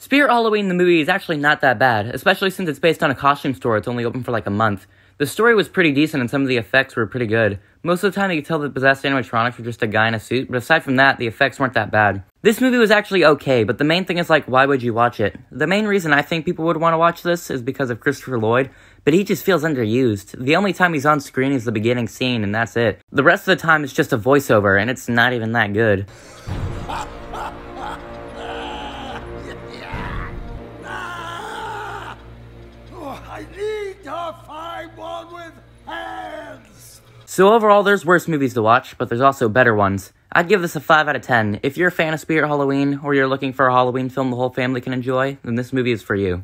Spirit Halloween, the movie, is actually not that bad, especially since it's based on a costume store it's only open for like a month. The story was pretty decent and some of the effects were pretty good. Most of the time you could tell the possessed animatronics were just a guy in a suit, but aside from that, the effects weren't that bad. This movie was actually okay, but the main thing is like, why would you watch it? The main reason I think people would want to watch this is because of Christopher Lloyd, but he just feels underused. The only time he's on screen is the beginning scene, and that's it. The rest of the time it's just a voiceover, and it's not even that good. I need to find one with hands! So overall, there's worse movies to watch, but there's also better ones. I'd give this a 5 out of 10. If you're a fan of Spirit Halloween, or you're looking for a Halloween film the whole family can enjoy, then this movie is for you.